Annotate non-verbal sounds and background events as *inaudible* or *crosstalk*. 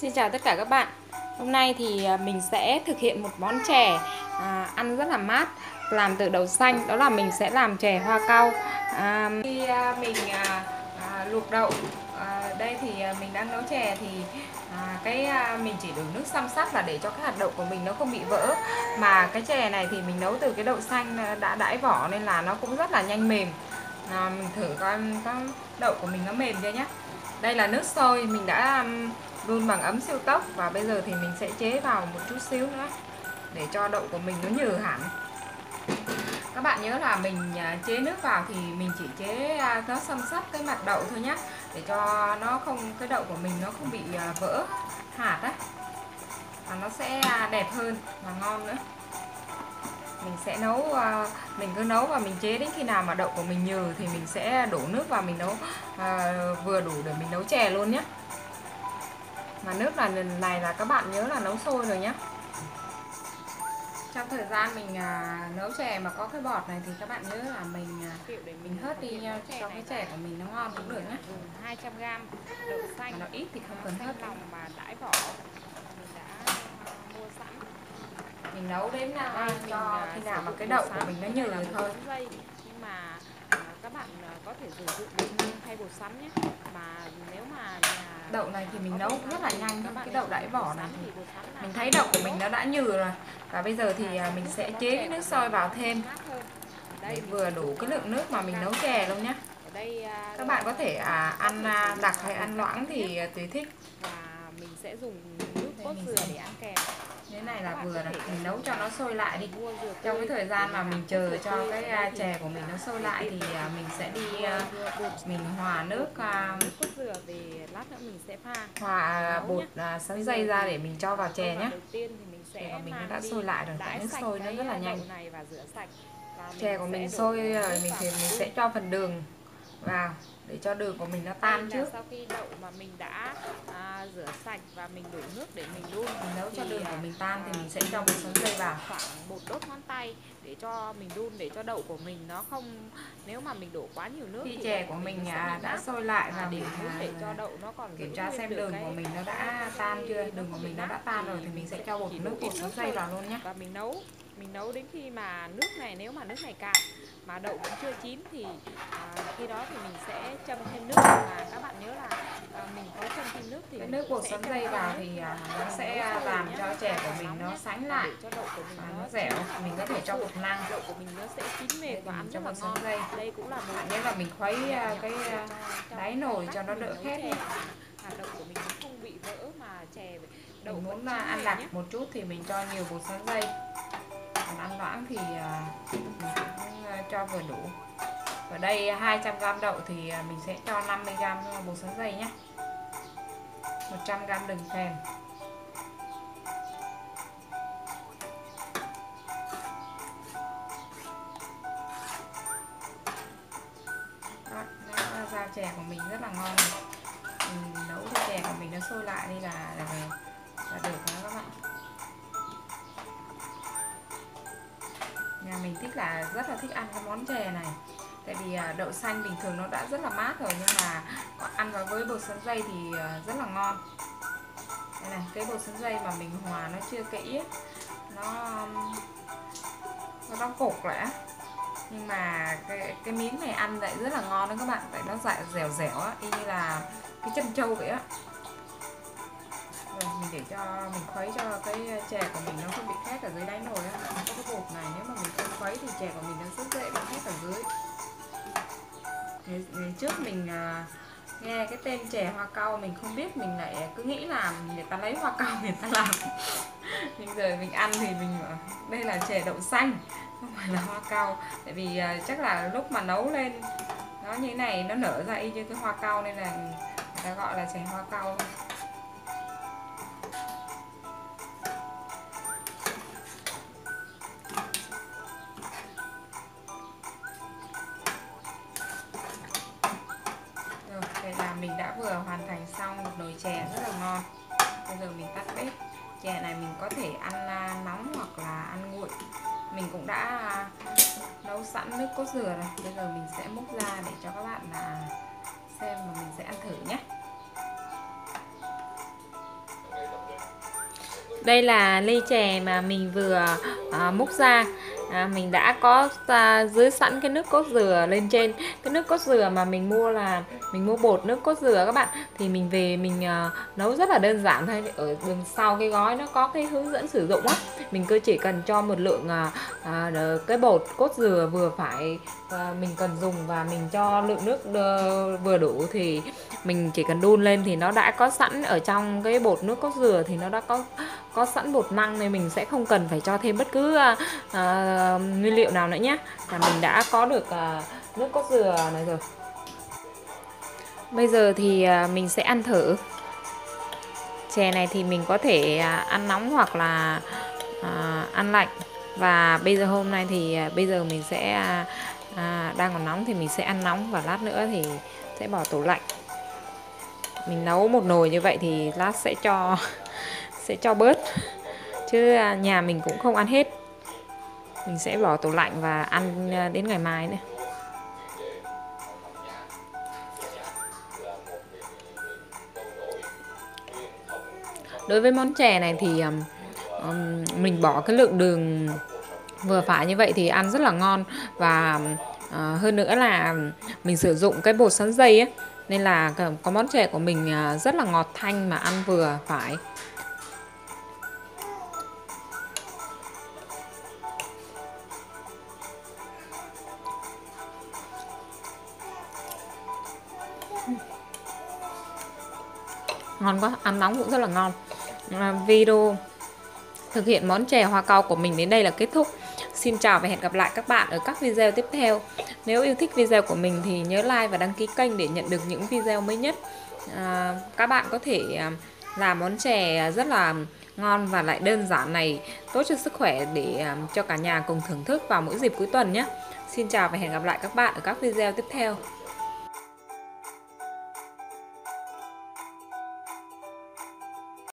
Xin chào tất cả các bạn. Hôm nay thì à, mình sẽ thực hiện một món chè à, ăn rất là mát làm từ đậu xanh. Đó là mình sẽ làm chè hoa cau. À, khi à, mình à, à, luộc đậu à, đây thì à, mình đang nấu chè thì à, cái à, mình chỉ đổ nước xăm sắt là để cho cái hạt đậu của mình nó không bị vỡ. Mà cái chè này thì mình nấu từ cái đậu xanh à, đã đãi vỏ nên là nó cũng rất là nhanh mềm. À, mình thử coi cái đậu của mình nó mềm chưa nhé đây là nước sôi. Mình đã đun bằng ấm siêu tốc và bây giờ thì mình sẽ chế vào một chút xíu nữa để cho đậu của mình nó nhừ hẳn. Các bạn nhớ là mình à, chế nước vào thì mình chỉ chế à, nó xâm sắp cái mặt đậu thôi nhé để cho nó không, cái đậu của mình nó không bị à, vỡ hạt á. Và nó sẽ đẹp hơn và ngon nữa. Mình sẽ nấu mình cứ nấu và mình chế đến khi nào mà đậu của mình nhừ thì mình sẽ đổ nước vào mình nấu vừa đủ để mình nấu chè luôn nhé mà nước là này là các bạn nhớ là nấu sôi rồi nhé trong thời gian mình à, nấu chè mà có cái bọt này thì các bạn nhớ là mình à, để mình hớt đi nha cho cái chè của mình nó ngon cũng được nhé 200g đậu xanh. nó ít thì không cần hớt lòng mà đãi vỏ mình đã mua sẵn. Mình nấu đến là à, cho à, khi nào mà cái đậu của mình nó nhừ thôi. nhưng mà à, các bạn à, có thể sử dụng bột năng hay bột sắn nhé. Mà nếu mà đậu này thì mình nấu rất là nhanh cái đậu đãi vỏ này. thì mình thấy đậu của mình nó đã nhừ rồi và bây giờ thì mình sẽ chế cái nước sôi vào thêm. để vừa đủ cái lượng nước mà mình nấu chè luôn nhé các bạn có thể à, ăn đặc hay ăn loãng thì tùy thích. Và mình sẽ dùng nước cốt dừa để ăn kèm thế này là vừa này mình nấu cho nó sôi lại đi. Trong cái thời gian mà mình chờ cho cái à, chè của mình nó sôi lại thì à, mình sẽ đi à, mình hòa nước cốt dừa về lát nữa mình sẽ pha hòa bột sắn dây ra để mình cho vào chè nhé chè của mình nó đã sôi lại rồi, tại nước sôi nó rất là nhanh. Chè của mình sôi rồi mình thì mình sẽ cho phần đường vào để cho đường của mình nó tan trước. sau khi đậu mà mình đã à, rửa sạch và mình đổ nước để mình đun mình nấu cho đường của mình tan thì mình sẽ cho một số dây vào. khoảng một đốt ngón tay để cho mình đun để cho đậu của mình nó không nếu mà mình đổ quá nhiều nước khi chè của mình à, đã sôi lại và để mình để cho đậu nó còn kiểm tra xem đường của mình nó đã tan chưa đường của mình nó đã tan rồi thì mình sẽ cho bột nước bột sắn dây vào luôn nhé và mình nấu mình nấu đến khi mà nước này nếu mà nước này cạn mà đậu vẫn chưa chín thì à, khi đó thì mình sẽ châm thêm nước. Và các bạn nhớ là à, mình có châm thêm nước thì cái nước bột sắn dây vào thì à, nó sẽ làm cho chè của mình nó sánh lại. Cho đậu của mình nó dẻo mình có thể cho bột năng. Đậu của mình nó sẽ chín mềm và ăn rất là ngon. dây đây cũng là một nếu là mình khuấy cái à, đáy nồi cho nó đỡ khét hạt đậu của mình không bị vỡ mà chè đậu mình muốn ăn đặc một chút thì mình cho nhiều bột sắn dây còn ăn loãng thì mình cũng cho vừa đủ ở đây à, 200g đậu thì à, mình sẽ cho 50g bột sắn dây nhé 100g đường phèn. Đó, ra chè của mình rất là ngon mình nấu cho chè của mình nó sôi lại đi là là, là được đó các bạn. Nhà mình thích là rất là thích ăn cái món chè này tại vì à, đậu xanh bình thường nó đã rất là mát rồi nhưng mà ăn vào với bột sắn dây thì à, rất là ngon. Đây này cái bột sắn dây mà mình hòa nó chưa kỹ nó nó đang cục lại nhưng mà cái, cái miếng này ăn lại rất là ngon đó các bạn tại nó dại dẻo dẻo á y như là cái chân trâu vậy á. Rồi mình để cho mình khuấy cho cái à, chè của mình nó không bị khét ở dưới đáy nồi á. Có cái bột này nếu mà mình không khuấy thì chè của mình nó rất ngày, ngày trước mình à, nghe cái tên chè hoa cau mình không biết mình lại cứ nghĩ là người ta lấy hoa cau người ta làm. *laughs* Nhưng giờ mình ăn thì mình đây là chè đậu xanh không phải là hoa cau. Tại vì à, chắc là lúc mà nấu lên nó như thế này nó nở ra y như cái hoa cau nên là người ta gọi là chè hoa cau. Mình tắt bếp. Chè này mình có thể ăn à, nóng hoặc là ăn nguội. Mình cũng đã à, nấu sẵn nước cốt dừa rồi. Bây giờ mình sẽ múc ra để cho các bạn là xem và mình sẽ ăn thử nhé. Đây là ly chè mà mình vừa à, múc ra. À, Mình đã có à, dưới sẵn cái nước cốt dừa lên trên. Cái nước cốt dừa mà mình mua là mình mua bột nước cốt dừa các bạn. Thì mình về mình uh, nấu rất là đơn giản thôi. Ở đằng sau cái gói nó có cái hướng dẫn sử dụng á. Mình cứ chỉ cần cho một lượng uh, uh, cái bột cốt dừa vừa phải uh, Mình cần dùng và mình cho lượng nước uh, vừa đủ Thì mình chỉ cần đun lên thì nó đã có sẵn ở trong cái bột nước cốt dừa Thì nó đã có có sẵn bột năng nên mình sẽ không cần phải cho thêm bất cứ uh, uh, nguyên liệu nào nữa nhé. Là mình đã có được uh, nước cốt dừa này rồi bây giờ thì à, mình sẽ ăn thử. Chè này thì mình có thể à, ăn nóng hoặc là à, ăn lạnh. Và bây giờ hôm nay thì bây giờ mình sẽ đang còn nóng thì mình sẽ ăn nóng và lát nữa thì sẽ bỏ tủ lạnh. Mình nấu một nồi như vậy thì lát sẽ cho *laughs* sẽ cho bớt. Chứ à, nhà mình cũng không ăn hết. Mình sẽ bỏ tủ lạnh và ăn đến ngày mai nữa. Đối với món chè này thì um, mình bỏ cái lượng đường vừa phải như vậy thì ăn rất là ngon. Và uh, hơn nữa là mình sử dụng cái bột sắn dây ấy nên là có món chè của mình ờ, rất là ngọt thanh mà ăn vừa phải. Ngon quá ăn nóng cũng rất là ngon. À, video thực hiện món chè hoa cau của mình đến đây là kết thúc. Xin chào và hẹn gặp lại các bạn ở các video tiếp theo. Nếu yêu thích video của mình thì nhớ like và đăng ký kênh để nhận được những video mới nhất. À, Các bạn có thể à, làm món chè rất là ngon và lại đơn giản này tốt cho sức khỏe để à, cho cả nhà cùng thưởng thức vào mỗi dịp cuối tuần nhé. Xin chào và hẹn gặp lại các bạn ở các video tiếp theo.